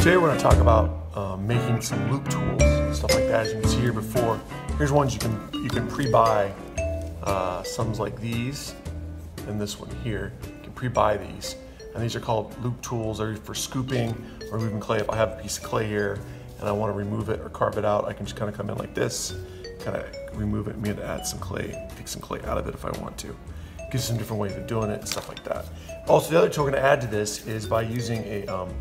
Today we're going to talk about um, making some loop tools, stuff like that. As you can see here before, here's ones you can you can pre-buy. Uh, some like these, and this one here. You can pre-buy these, and these are called loop tools. They're for scooping or removing clay. If I have a piece of clay here and I want to remove it or carve it out, I can just kind of come in like this, kind of remove it, and add some clay, take some clay out of it if I want to. Gives some different ways of doing it and stuff like that. Also, the other tool we're going to add to this is by using a um,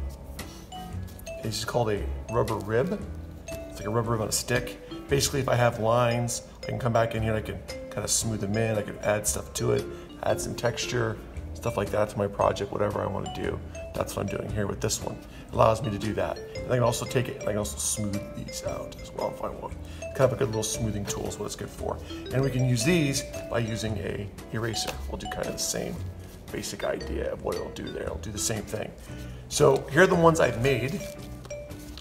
it's called a rubber rib. It's like a rubber rib on a stick. Basically, if I have lines, I can come back in here and I can kind of smooth them in. I can add stuff to it, add some texture, stuff like that to my project, whatever I want to do. That's what I'm doing here with this one. It allows me to do that. And I can also take it and I can also smooth these out as well if I want. Kind of a good little smoothing tool is what it's good for. And we can use these by using a eraser. We'll do kind of the same basic idea of what it'll do there. It'll do the same thing. So here are the ones I've made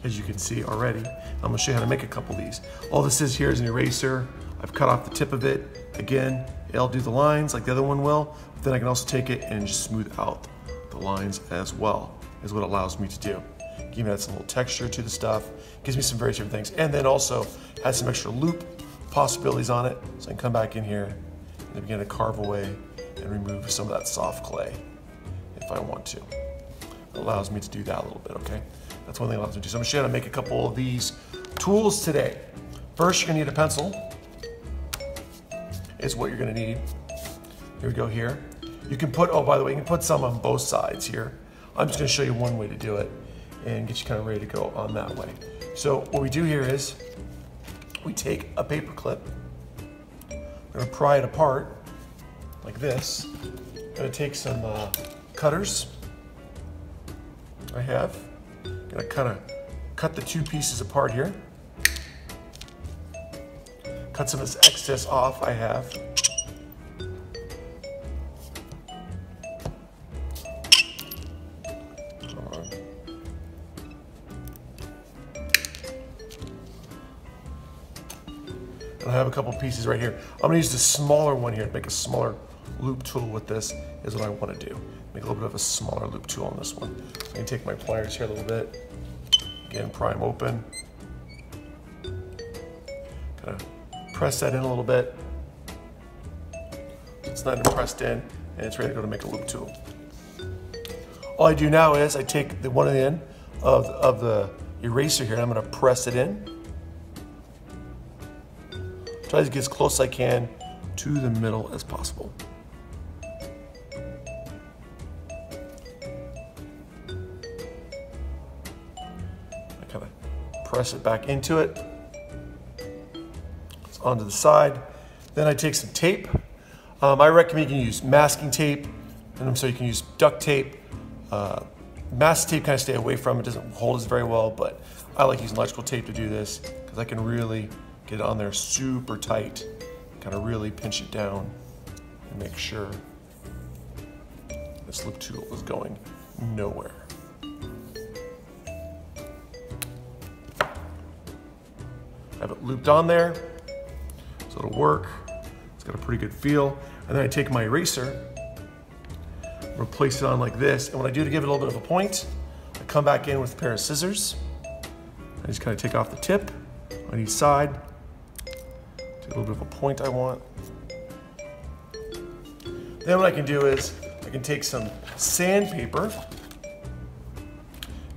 as you can see already. I'm gonna show you how to make a couple of these. All this is here is an eraser. I've cut off the tip of it. Again, it'll do the lines like the other one will, but then I can also take it and just smooth out the lines as well, is what it allows me to do. Give me that some little texture to the stuff, gives me some very different things, and then also has some extra loop possibilities on it, so I can come back in here and begin to carve away and remove some of that soft clay if I want to. Allows me to do that a little bit, okay? That's one thing it allows me to do. So I'm gonna make a couple of these tools today. First, you're gonna need a pencil. Is what you're gonna need. Here we go here. You can put, oh, by the way, you can put some on both sides here. I'm just gonna show you one way to do it and get you kind of ready to go on that way. So what we do here is we take a paper clip, we're gonna pry it apart like this. I'm gonna take some uh, cutters I have, Gonna kind of cut the two pieces apart here. Cut some of this excess off I have. I have a couple pieces right here. I'm gonna use the smaller one here to make a smaller loop tool with this is what I wanna do. Make a little bit of a smaller loop tool on this one. I can take my pliers here a little bit. Again, prime open. Kind of press that in a little bit. It's not pressed in and it's ready to go to make a loop tool. All I do now is I take the one end of, of the eraser here and I'm gonna press it in. Try to get as close as I can to the middle as possible. Press it back into it. It's onto the side. Then I take some tape. Um, I recommend you can use masking tape, and so you can use duct tape. Uh, masking tape kind of stay away from it, doesn't hold as very well, but I like using electrical tape to do this because I can really get it on there super tight, kind of really pinch it down and make sure this loop tool is going nowhere. Have it looped on there, so it'll work. It's got a pretty good feel. And then I take my eraser, replace it on like this, and what I do to give it a little bit of a point, I come back in with a pair of scissors. I just kind of take off the tip on each side, take a little bit of a point I want. Then what I can do is I can take some sandpaper,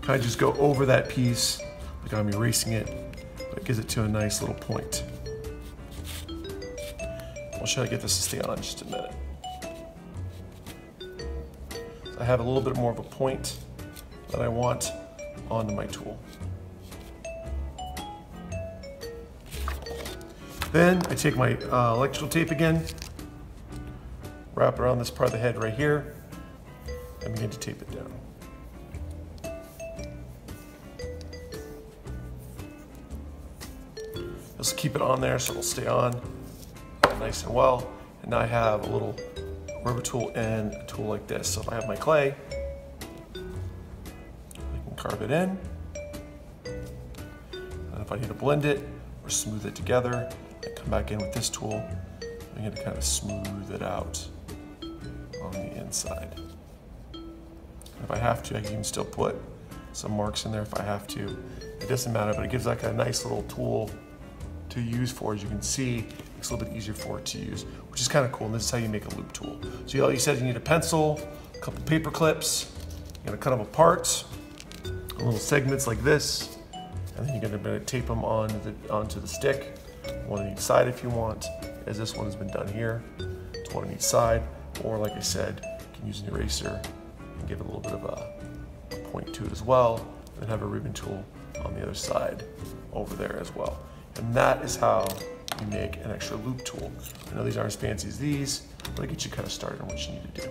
kind of just go over that piece like I'm erasing it it gives it to a nice little point. I'll you to get this to stay on in just a minute. So I have a little bit more of a point that I want onto my tool. Then I take my uh, electrical tape again, wrap it around this part of the head right here, and begin to tape it down. Just keep it on there so it'll stay on nice and well. And now I have a little rubber tool and a tool like this. So if I have my clay, I can carve it in. And if I need to blend it or smooth it together, I come back in with this tool. I'm gonna kind of smooth it out on the inside. If I have to, I can still put some marks in there if I have to. It doesn't matter, but it gives like a nice little tool to use for, as you can see, it's a little bit easier for it to use, which is kind of cool. And this is how you make a loop tool. So you, all you said you need a pencil, a couple paper clips, you're gonna cut them apart, little segments like this, and then you're gonna tape them on the, onto the stick, one on each side if you want, as this one has been done here. One on each side, or like I said, you can use an eraser and give it a little bit of a point to it as well, and have a ribbon tool on the other side over there as well. And that is how you make an extra loop tool. I know these aren't as fancy as these, but I get you kind of started on what you need to do.